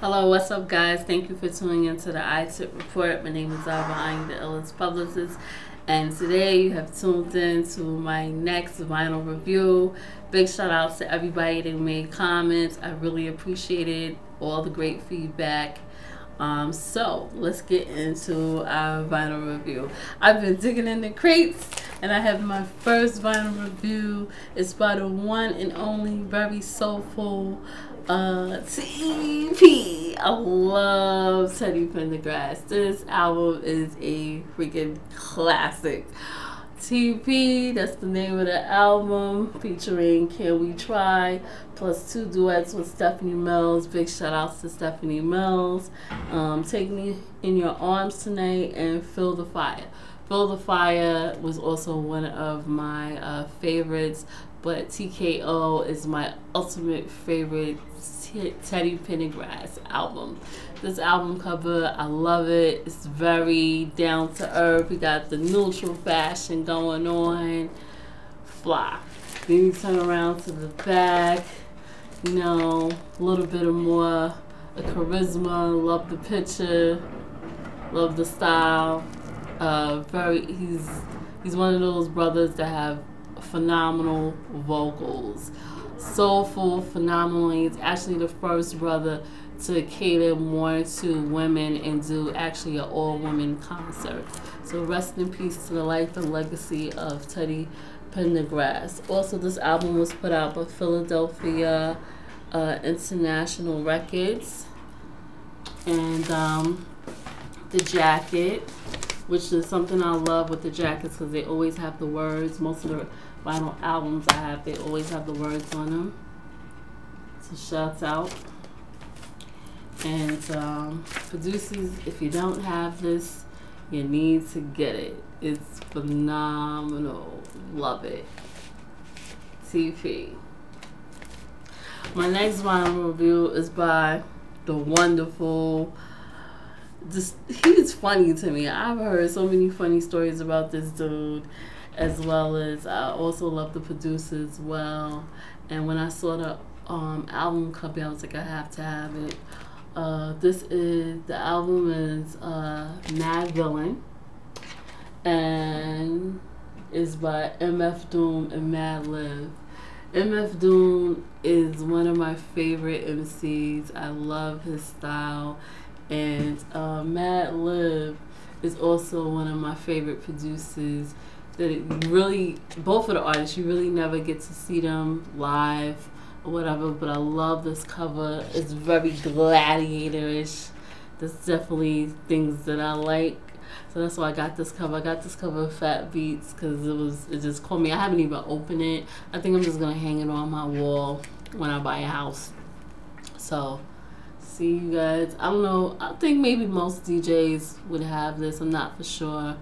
Hello, what's up, guys? Thank you for tuning into the iTip Report. My name is Alva. I'm the illest publicist, and today you have tuned in to my next vinyl review. Big shout outs to everybody that made comments. I really appreciated all the great feedback. Um, so let's get into our vinyl review. I've been digging in the crates and I have my first vinyl review. It's by the one and only very soulful uh, TP. I love Teddy Pendergrass. This album is a freaking classic. TP, that's the name of the album, featuring Can We Try, plus two duets with Stephanie Mills. Big shout outs to Stephanie Mills. Um, Take Me in Your Arms Tonight and Feel the Fire. Feel the Fire was also one of my uh, favorites, but TKO is my ultimate favorite Teddy Pendergrass album. This album cover, I love it. It's very down to earth. We got the neutral fashion going on. Fly. Then you turn around to the back. You know, a little bit of more charisma. Love the picture. Love the style. Uh, very. He's he's one of those brothers that have phenomenal vocals soulful, phenomenal. He's actually the first brother to cater more to women and do actually an all women concert. So rest in peace to the life and legacy of Teddy Pendergrass. Also, this album was put out by Philadelphia uh, International Records. And um, the jacket, which is something I love with the jackets because they always have the words. Most of the vinyl albums I have, they always have the words on them. So shouts out. And um, producers, if you don't have this, you need to get it. It's phenomenal. Love it. TP. My next vinyl review is by the wonderful. Just he's funny to me. I've heard so many funny stories about this dude as well as I also love the producer as well. And when I saw the um, album cover, I was like, I have to have it. Uh, this is the album is uh, Madvillain, and is by MF Doom and Mad Madlib. MF Doom is one of my favorite MCs. I love his style, and uh, Madlib is also one of my favorite producers that really both of the artists you really never get to see them live or whatever but i love this cover. It's very gladiatorish. There's definitely things that i like. So that's why i got this cover. I got this cover of fat beats because it was it just caught me. I haven't even opened it. I think i'm just gonna hang it on my wall when i buy a house. So see you guys i don't know i think maybe most djs would have this i'm not for sure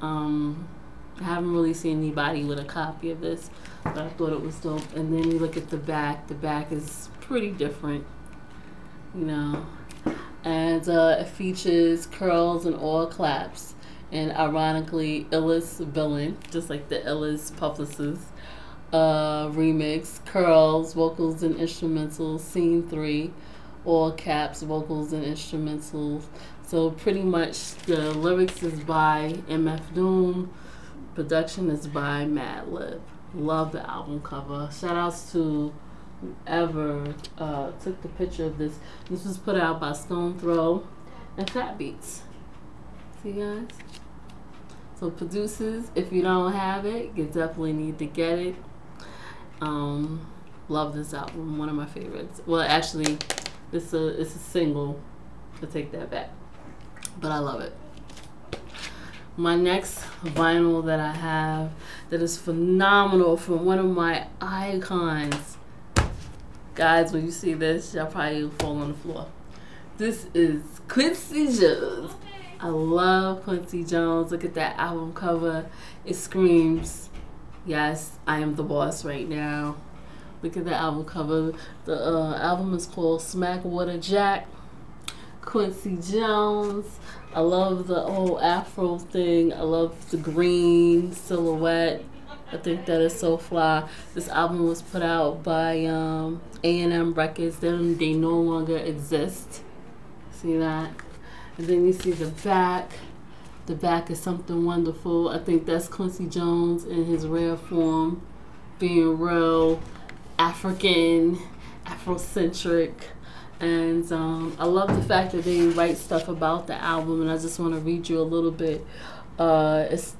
um I haven't really seen anybody with a copy of this, but I thought it was dope. And then you look at the back. The back is pretty different, you know. And uh, it features curls and All Caps. And ironically, Illest Villain, just like the Illest Publicist uh, remix, curls, vocals and instrumentals, scene three, all caps, vocals and instrumentals. So pretty much the lyrics is by MF Doom. Production is by Madlib. Love the album cover. Shout outs to whoever uh, took the picture of this. This was put out by Stone Throw and Fat Beats. See you guys? So producers, if you don't have it, you definitely need to get it. Um, love this album, one of my favorites. Well, actually, it's a it's a single. I take that back, but I love it. My next vinyl that I have that is phenomenal from one of my icons. Guys, when you see this, y'all probably fall on the floor. This is Quincy Jones. I love Quincy Jones. Look at that album cover. It screams, yes, I am the boss right now. Look at the album cover. The uh, album is called Smack Smackwater Jack. Quincy Jones. I love the whole afro thing. I love the green silhouette. I think that is so fly. This album was put out by um, A&M Records. Them they no longer exist. see that? And then you see the back. The back is something wonderful. I think that's Quincy Jones in his rare form, being real African, Afrocentric. And um, I love the fact that they write stuff about the album, and I just want to read you a little bit. Uh, it's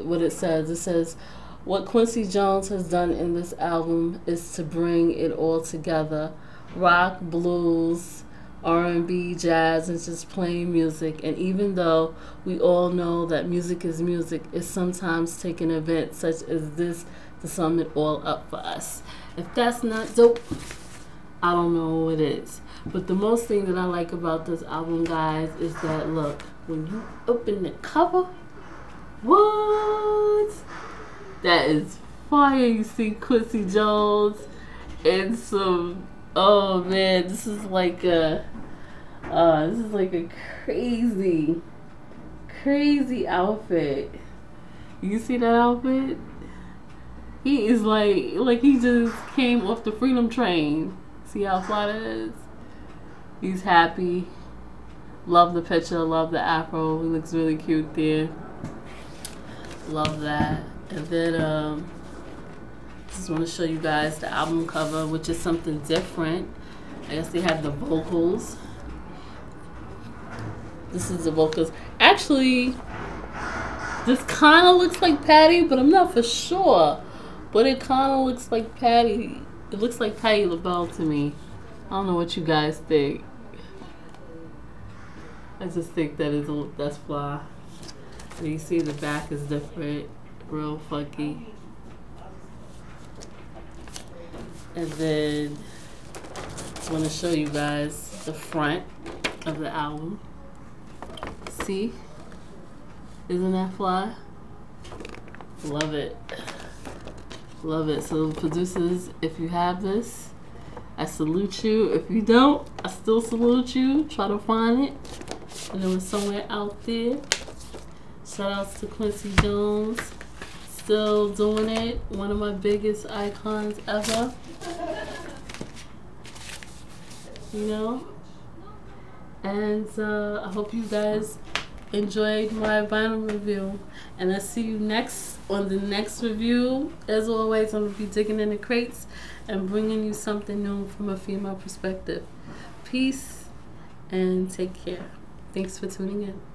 what it says. It says, "What Quincy Jones has done in this album is to bring it all together: rock, blues, R&B, jazz, and just plain music. And even though we all know that music is music, it's sometimes taking events such as this to sum it all up for us. If that's not dope, I don't know what is." But the most thing that I like about this album, guys, is that look, when you open the cover, what? That is fire. You see Quincy Jones and some. Oh man, this is like a. Uh, this is like a crazy, crazy outfit. You see that outfit? He is like like he just came off the Freedom Train. See how fly that is? He's happy. Love the picture. Love the afro. He looks really cute there. Love that. And then um, just want to show you guys the album cover, which is something different. I guess they have the vocals. This is the vocals. Actually, this kind of looks like Patty, but I'm not for sure. But it kind of looks like Patty. It looks like Patti LaBelle to me. I don't know what you guys think. I just think that is that's fly. So you see the back is different, real funky. And then I want to show you guys the front of the album. See? Isn't that fly? Love it. Love it. So producers, if you have this, I salute you. If you don't, I still salute you. Try to find it. And it was somewhere out there. Shout outs to Quincy Jones. Still doing it. One of my biggest icons ever. You know? And uh, I hope you guys enjoyed my vinyl review. And I'll see you next on the next review. As always, I'm going to be digging in the crates and bringing you something new from a female perspective. Peace and take care. Thanks for tuning in.